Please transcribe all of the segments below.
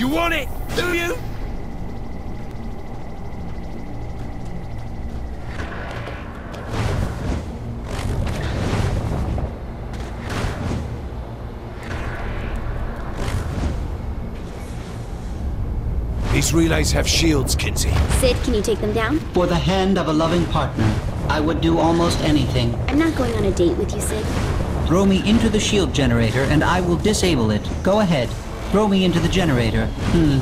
You want it, do you? These relays have shields, Kinzie. CID, can you take them down? For the hand of a loving partner, I would do almost anything. I'm not going on a date with you, CID. Throw me into the shield generator and I will disable it. Go ahead. Throw me into the generator. Hmm.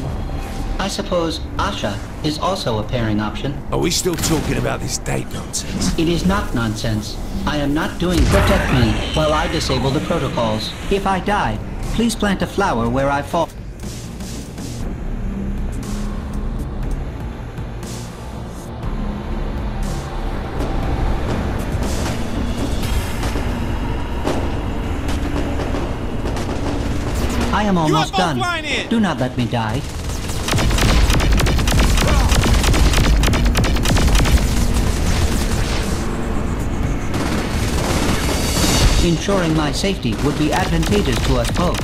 I suppose Asha is also a pairing option. Are we still talking about this date nonsense? It is not nonsense. I am not doing protect me while I disable the protocols. If I die, please plant a flower where I fall. Am almost done. Do not let me die. Ensuring my safety would be advantageous to us both.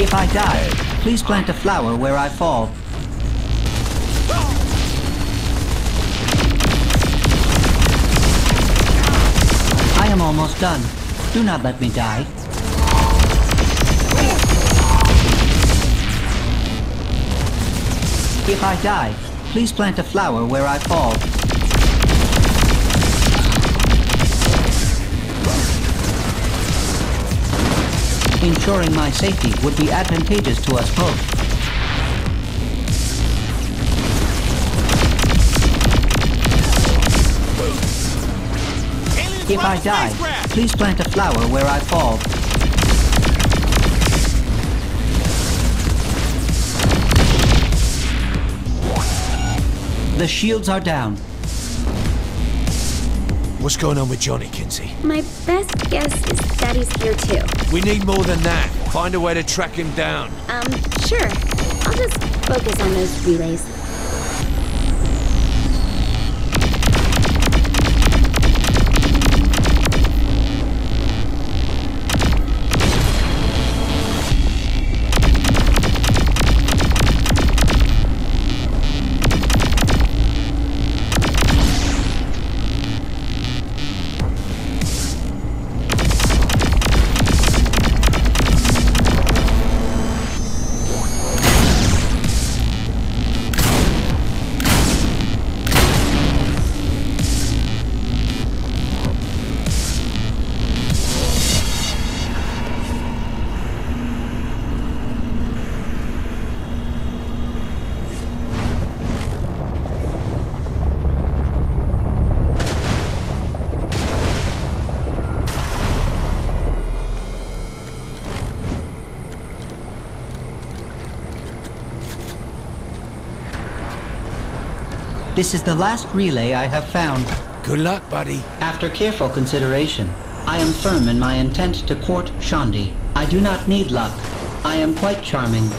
If I die, please plant a flower where I fall. Am almost done. Do not let me die. If I die, please plant a flower where I fall. Ensuring my safety would be advantageous to us both. If I die, please plant a flower where I fall. The shields are down. What's going on with Johnny, Kinzie? My best guess is that he's here too. We need more than that. Find a way to track him down. Um, sure. I'll just focus on those relays. This is the last relay I have found. Good luck, buddy. After careful consideration, I am firm in my intent to court Shaundi. I do not need luck. I am quite charming.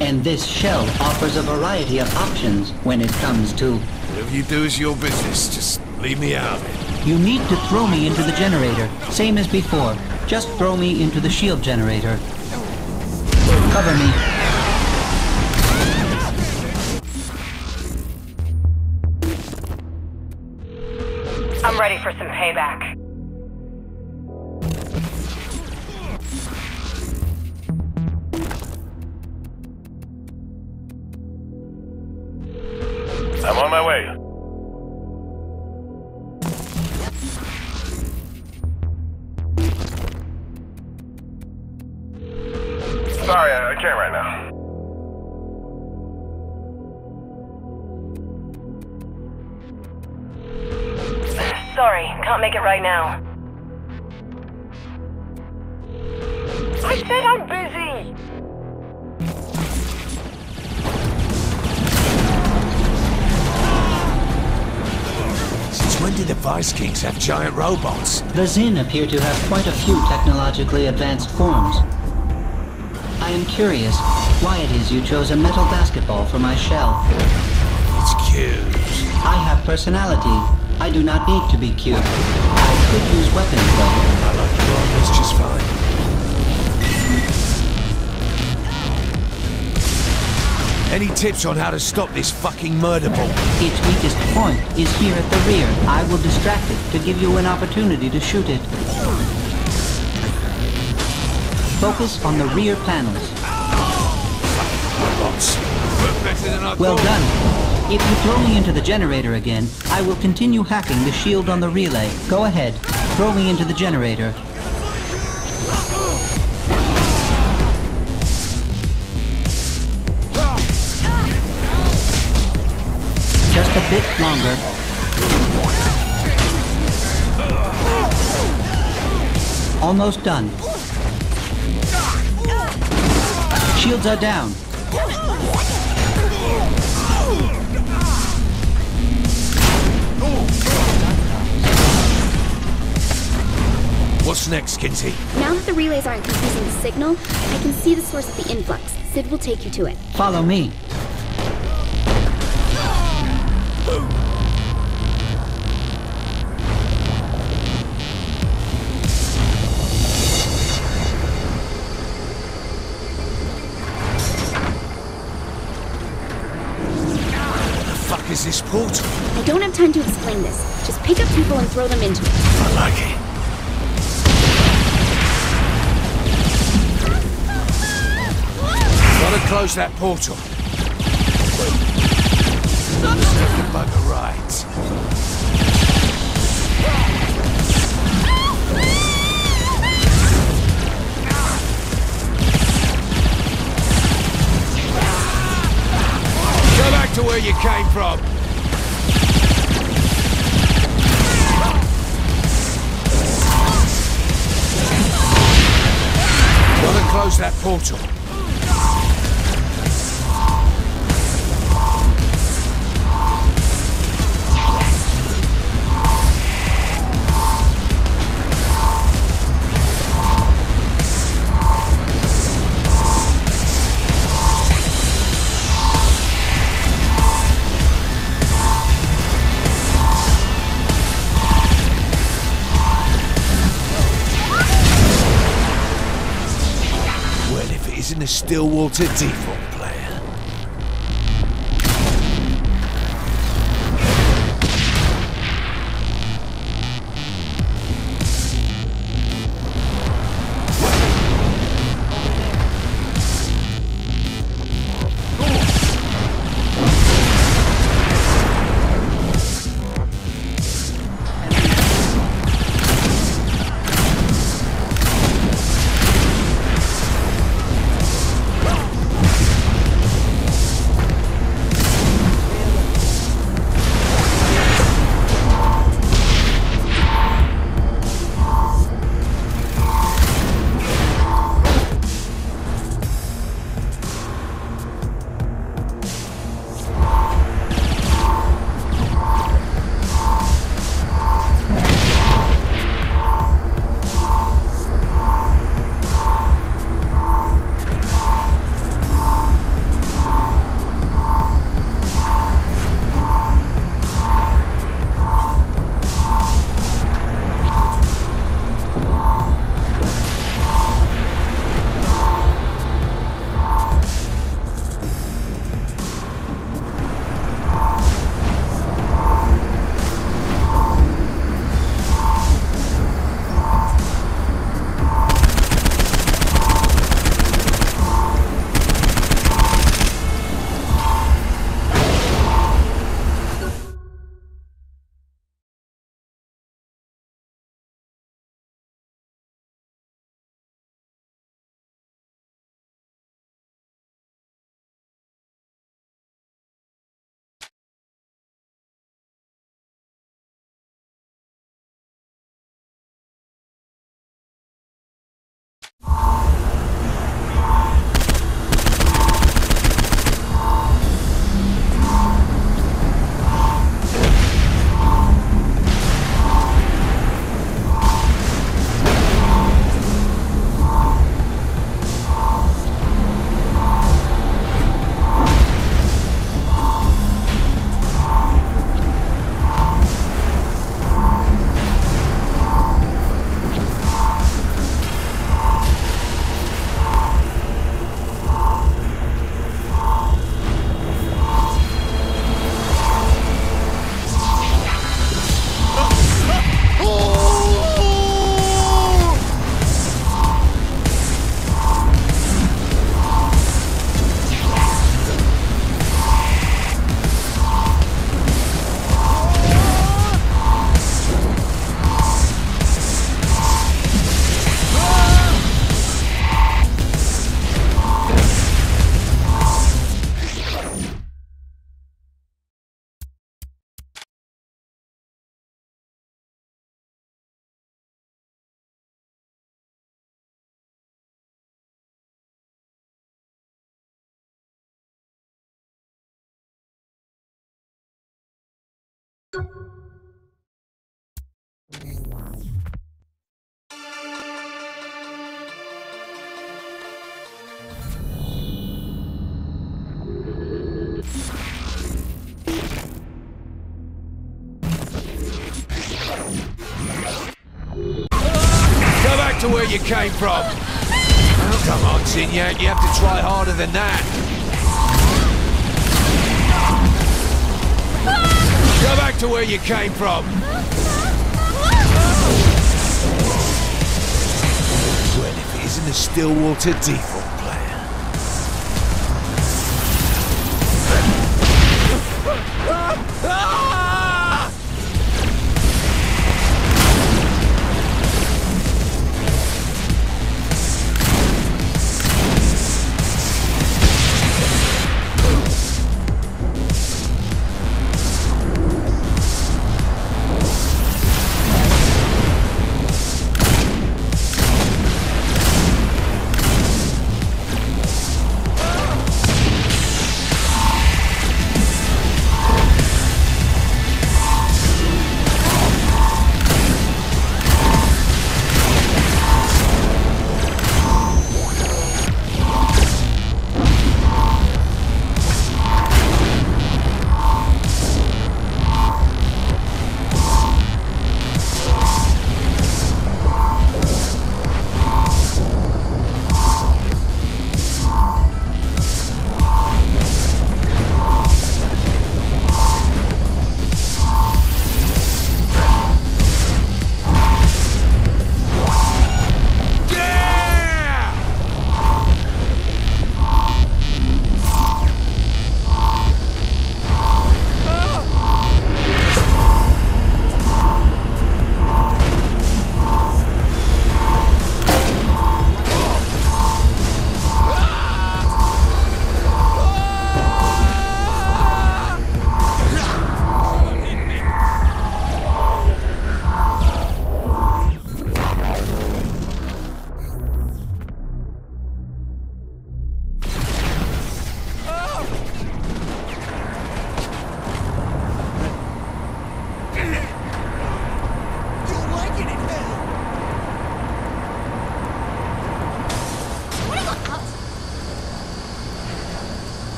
And this shell offers a variety of options when it comes to... Whatever you do is your business. Just leave me out of it. You need to throw me into the generator, same as before. Just throw me into the shield generator. Cover me. For some payback. I'm on my way. Sorry, I can't right now. Can't make it right now. I said I'm busy! Since when did the Vice Kings have giant robots? The Zin appear to have quite a few technologically advanced forms. I am curious why it is you chose a metal basketball for my shell. It's cute. I have personality, I do not need to be cured. I could use weapons though. I like your armors just fine. Any tips on how to stop this fucking murder ball? Its weakest point is here at the rear. I will distract it to give you an opportunity to shoot it. Focus on the rear panels. Robots. Better than I Well done. If you throw me into the generator again, I will continue hacking the shield on the relay. Go ahead. Throw me into the generator. Just a bit longer. Almost done. Shields are down. What's next, Kinzie? Now that the relays aren't confusing the signal, I can see the source of the influx. CID will take you to it. Follow me. The fuck is this portal? I don't have time to explain this. Just pick up people and throw them into it. I like it. Close that portal. Serve the bugger right. Go back to where you came from. Gotta close that portal. Stillwater default to where you came from. Oh, come on, Zinyak, you have to try harder than that. Go back to where you came from. Well, if it isn't a Stillwater default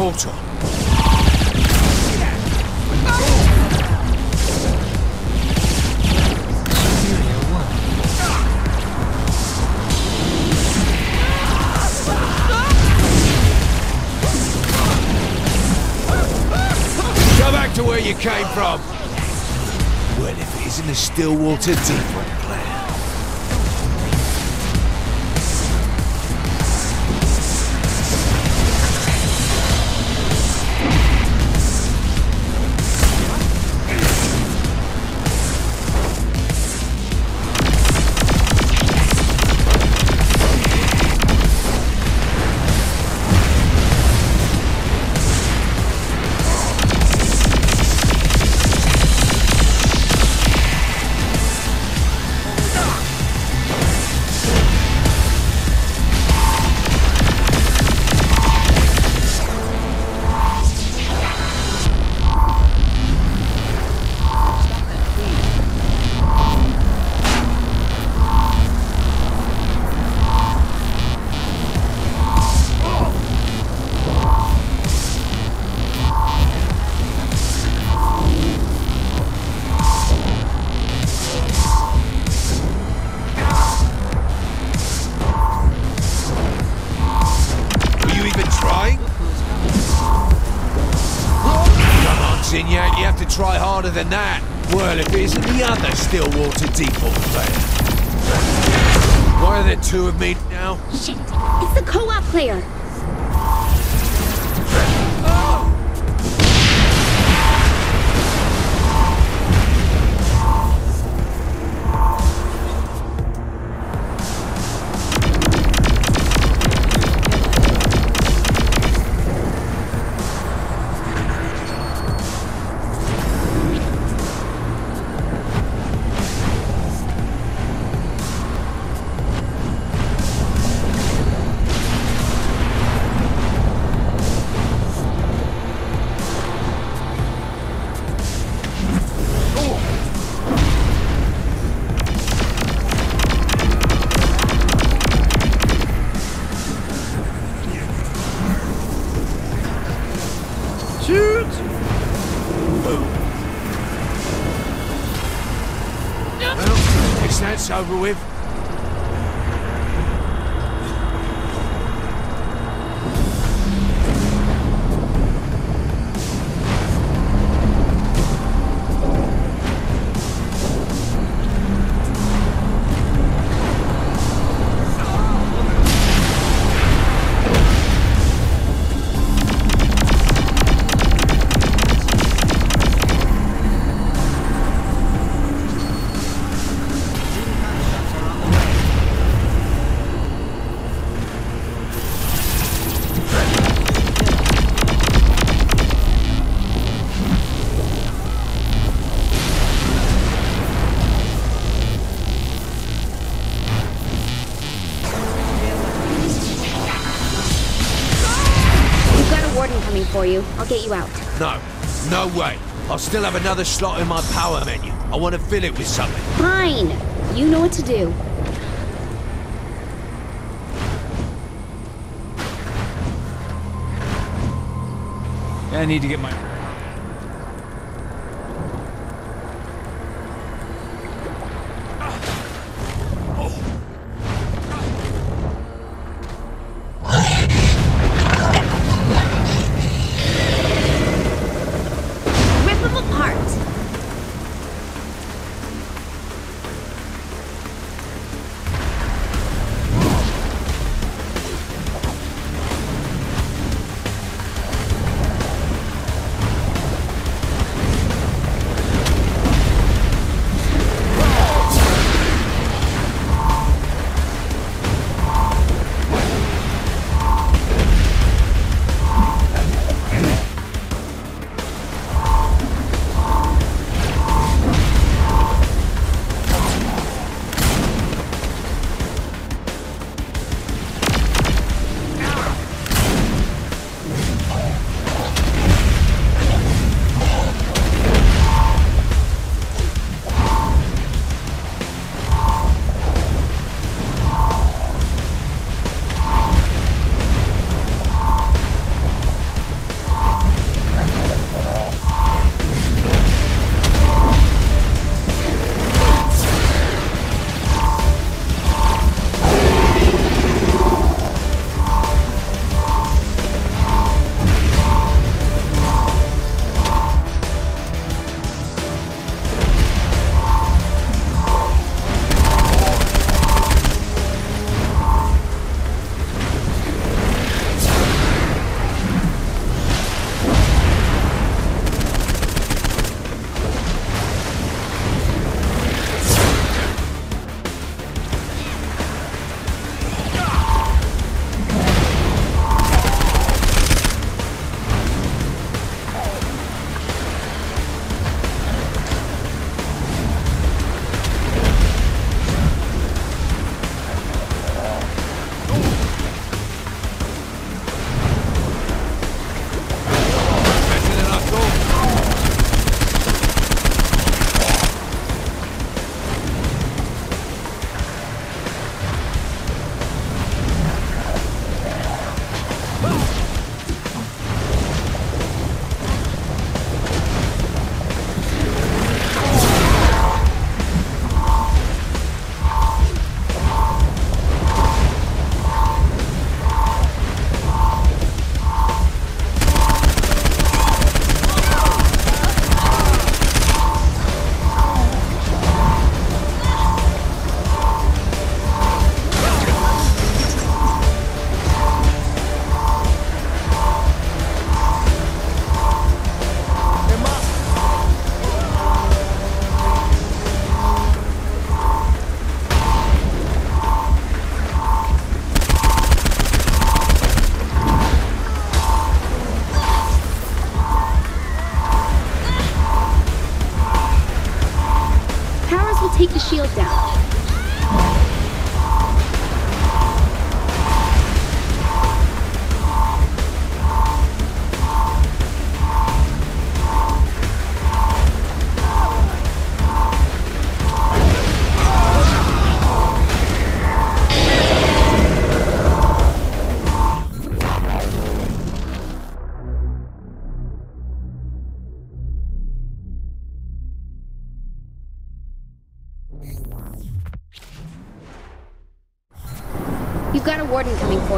portal. Go back to where you came from. Well, if it isn't a Stillwater default player. There two of me now? Shit! It's the co-op player! I'll get you out. No, no way. I'll still have another slot in my power menu. I want to fill it with something. Fine. You know what to do. I need to get my.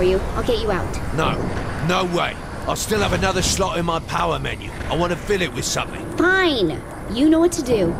For you. I'll get you out. No, no way. I still have another slot in my power menu. I want to fill it with something. Fine. You know what to do.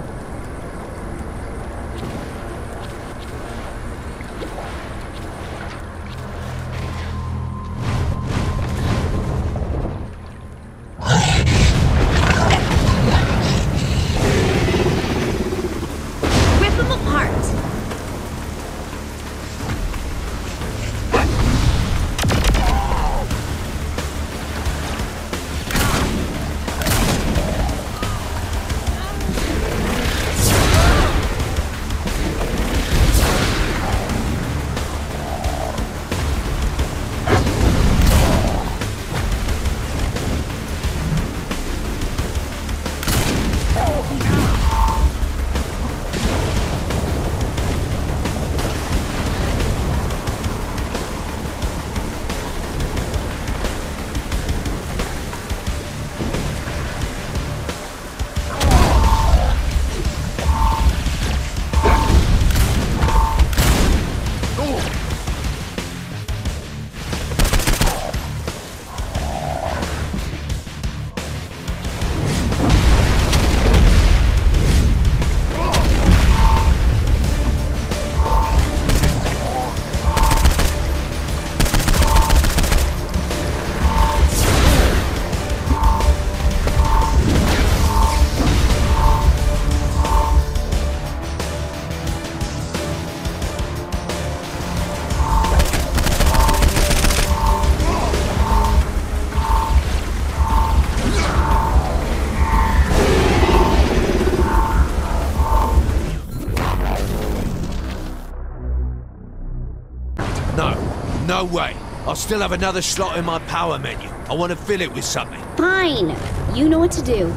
No way. I still have another slot in my power menu. I want to fill it with something. Fine. You know what to do.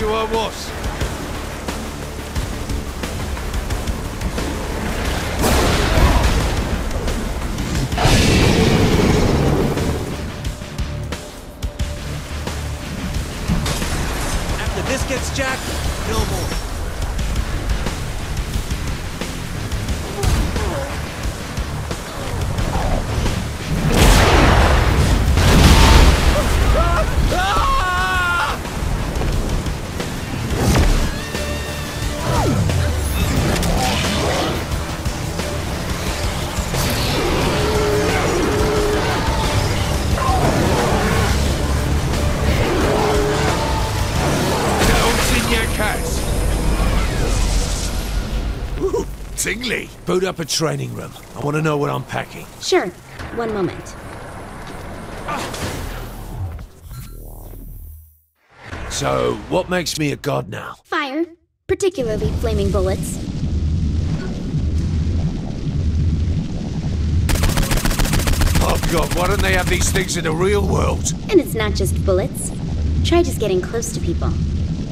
You notice Boot up a training room. I want to know what I'm packing. Sure. One moment. So, what makes me a god now? Fire, particularly flaming bullets. Oh god, why don't they have these things in the real world? And it's not just bullets. Try just getting close to people.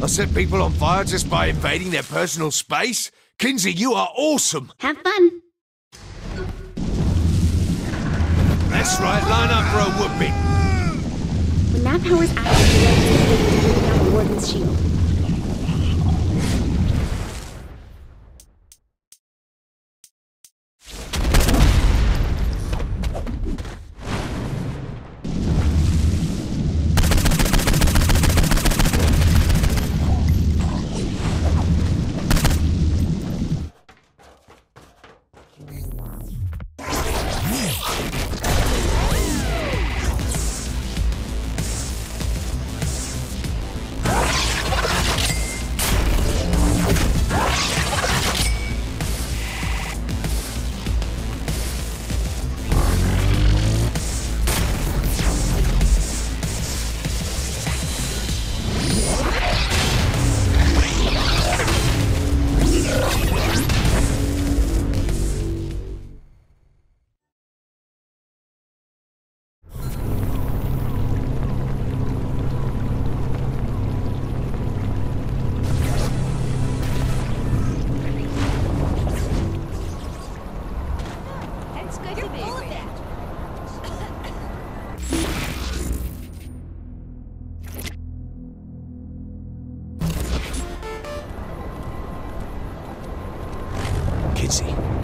I set people on fire just by invading their personal space? Kinzie, you are awesome! Have fun. That's right, line up for a whooping. When that power's activated, it's going to the warden's shield.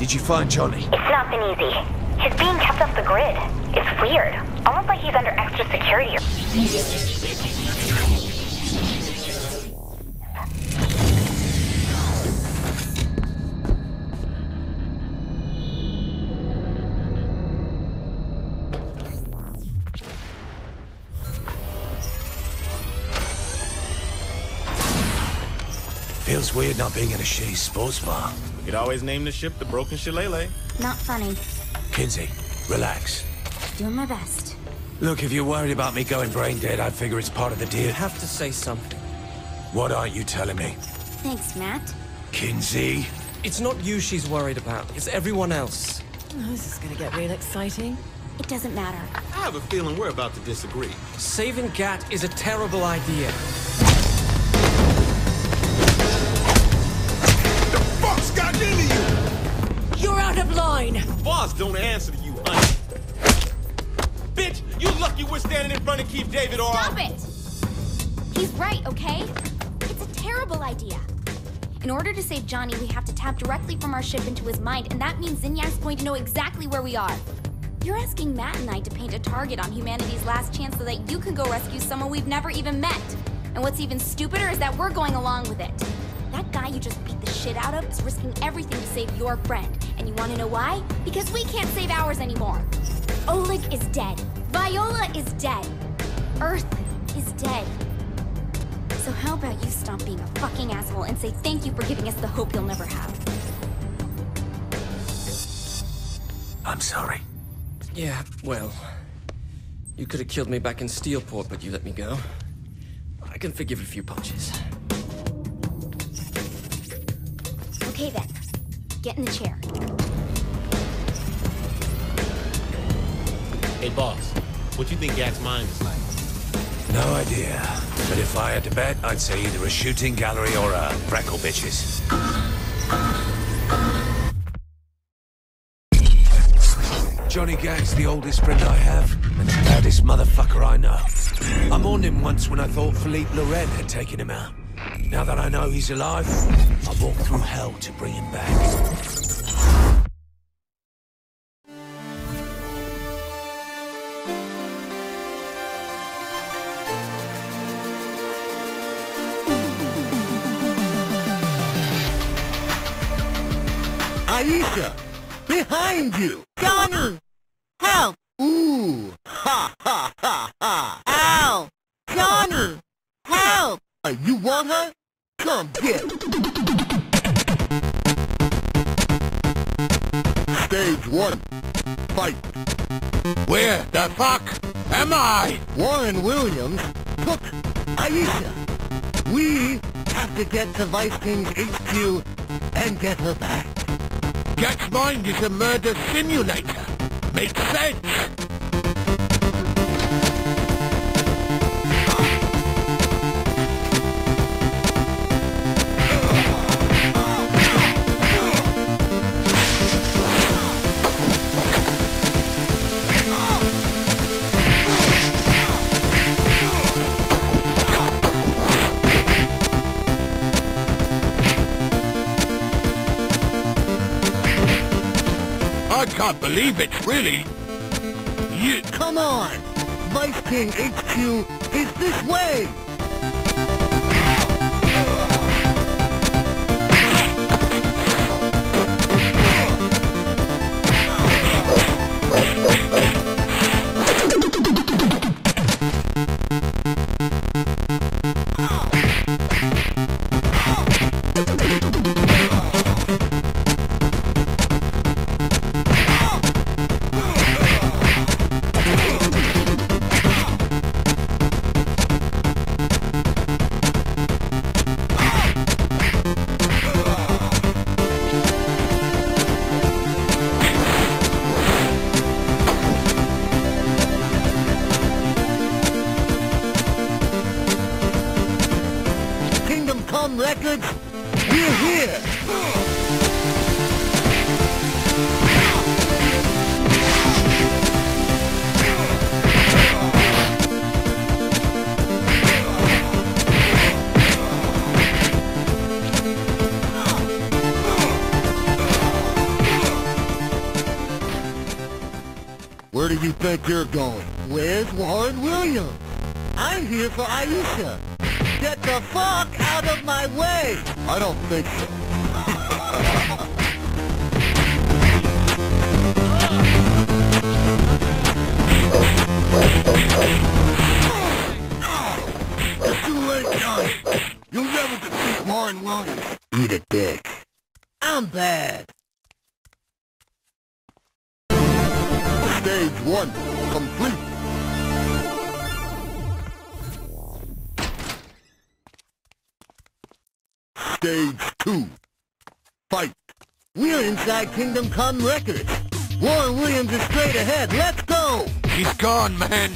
Did you find Johnny? It's not been easy. He's being kept off the grid. It's weird. Almost like he's under extra security. Feels weird not being in a shitty sports bar. We could always name the ship the Broken Shillelagh. Not funny. Kinzie, relax. Doing my best. Look, if you're worried about me going brain dead, I figure it's part of the deal. You have to say something. What aren't you telling me? Thanks, Matt. Kinzie? It's not you she's worried about. It's everyone else. Oh, this is gonna get real exciting. It doesn't matter. I have a feeling we're about to disagree. Saving Gat is a terrible idea. Out of line! Boss don't answer to you, honey. Bitch, you lucky we're standing in front of Keith David or... Stop it! He's right, okay? It's a terrible idea. In order to save Johnny, we have to tap directly from our ship into his mind, and that means Zinyak's going to know exactly where we are. You're asking Matt and I to paint a target on humanity's last chance so that you can go rescue someone we've never even met. And what's even stupider is that we're going along with it. That guy you just beat the shit out of is risking everything to save your friend. And you wanna know why? Because we can't save ours anymore. Oleg is dead. Viola is dead. Earth is dead. So how about you stop being a fucking asshole and say thank you for giving us the hope you'll never have? I'm sorry. Yeah, well. You could have killed me back in Steelport, but you let me go. I can forgive a few punches. Okay then. Get in the chair. Hey, boss. What you think Gat's mind is like? No idea. But if I had to bet, I'd say either a shooting gallery or a Freckle Bitch's. Johnny Gat's the oldest friend I have, and the baddest motherfucker I know. I mourned him once when I thought Phillipe Loren had taken him out. Now that I know he's alive, I'll walk through hell to bring him back. Aisha! Behind you! Johnny! Help! Ooh! Ha ha ha ha! Ow! Johnny! Help! You want her? Come get her. Stage one. Fight. Where the fuck am I? Warren Williams took Aisha. We have to get to Vice Kings HQ and get her back. Gat's mind is a murder simulator. Makes sense. Can't believe it, really. You... Come on! Vice King HQ is this way! Think you're going? Where's Warren Williams? I'm here for Aisha. Get the fuck out of my way! I don't think so. You'll never defeat Warren Williams. Eat a dick. I'm bad. Stage one, complete. Stage two, fight. We're inside Kingdom Come Records. Warren Williams is straight ahead. Let's go! He's gone, man.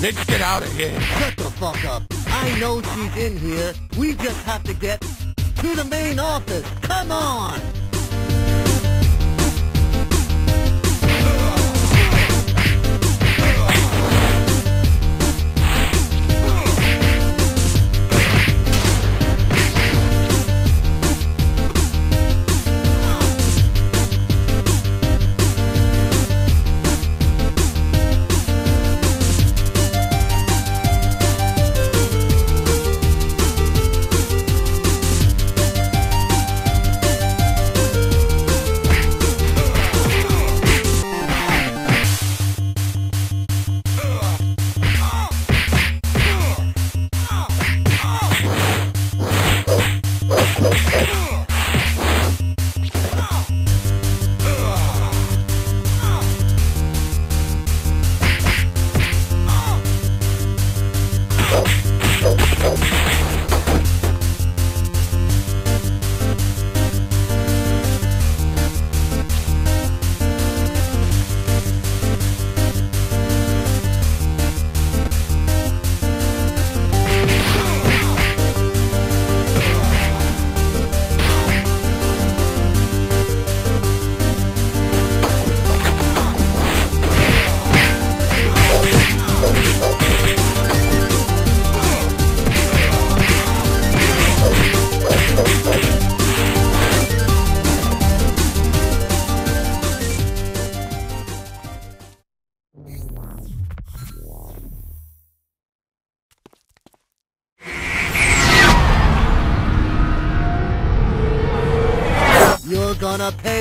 Let's get out of here. Shut the fuck up. I know she's in here. We just have to get to the main office. Come on!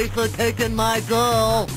For taking my girl.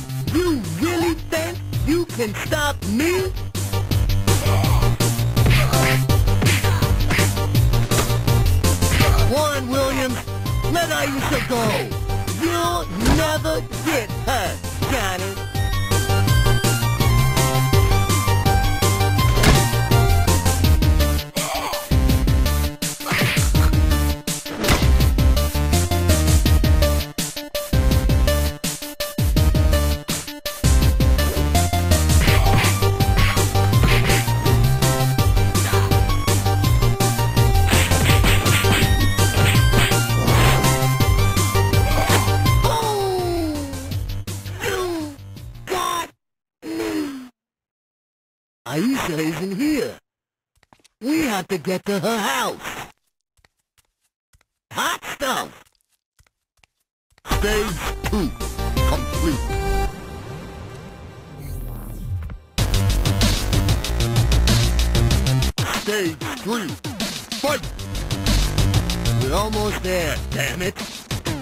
Aisha isn't here. We have to get to her house. Hot stuff. Stage two, complete. Stage three, fight. We're almost there, damn it.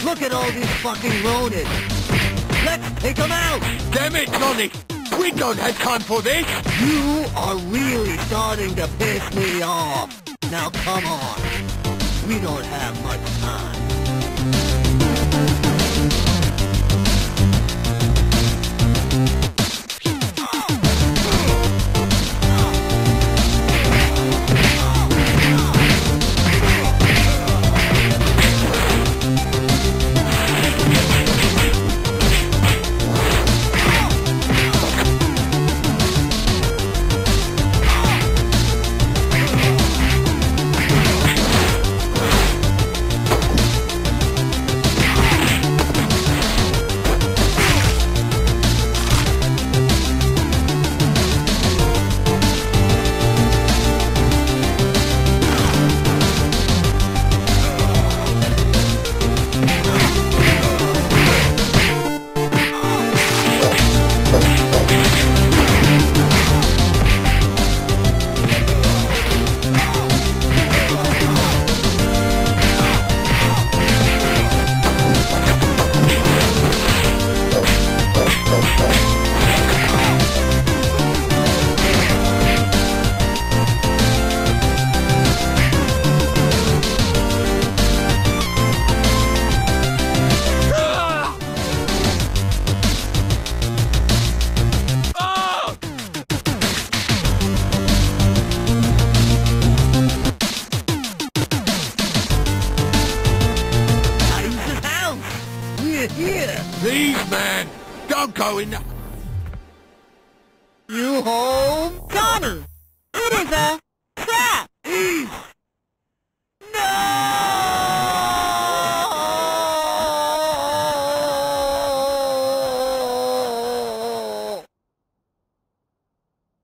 Look at all these fucking Ronins. Let's take them out. Damn it, Johnny. We don't have time for this. You are really starting to piss me off. Now come on. We don't have much time.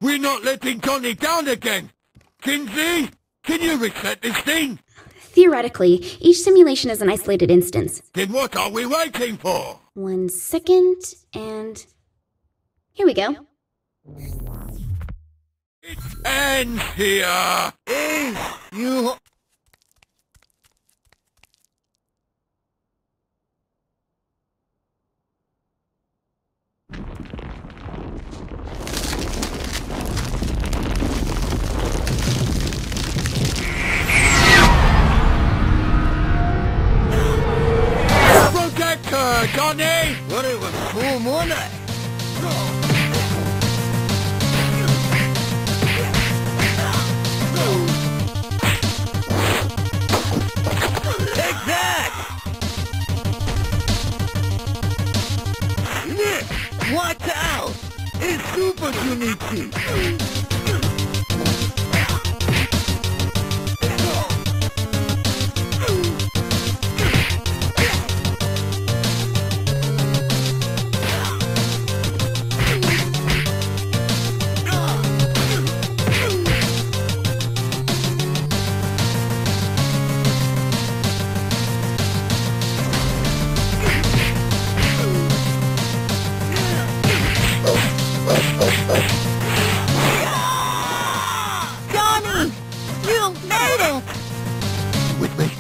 We're not letting Johnny down again. Kinzie, can you reset this thing? Theoretically, each simulation is an isolated instance. Then what are we waiting for? One second, and here we go. It Ends here. Hey, you. Protector, Johnny! Ready with full money. Take that! Nick, watch out! It's Super Junichi!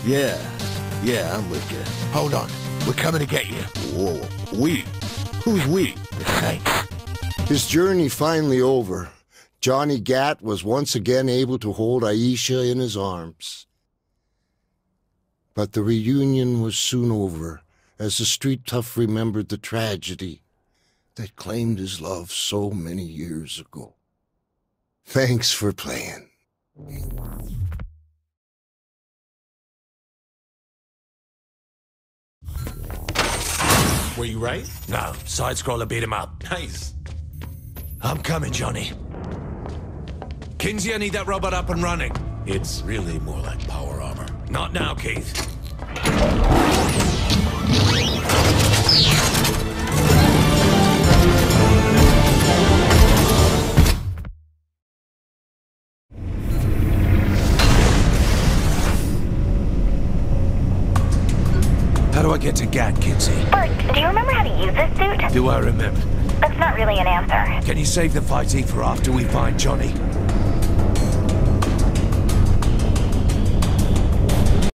Yeah. Yeah, I'm with you. Hold on. We're coming to get you. Whoa. We? Who's we? The Saints. His journey finally over. Johnny Gat was once again able to hold Aisha in his arms. But the reunion was soon over, as the street tough remembered the tragedy that claimed his love so many years ago. Thanks for playing. Were you right? No, side scroller beat him up. Nice. I'm coming, Johnny. Kinzie, I need that robot up and running. It's really more like power armor. Not now, Keith. I get to Gat, Kinzie? Bert, do you remember how to use this suit? Do I remember? That's not really an answer. Can you save the fight for after we find Johnny?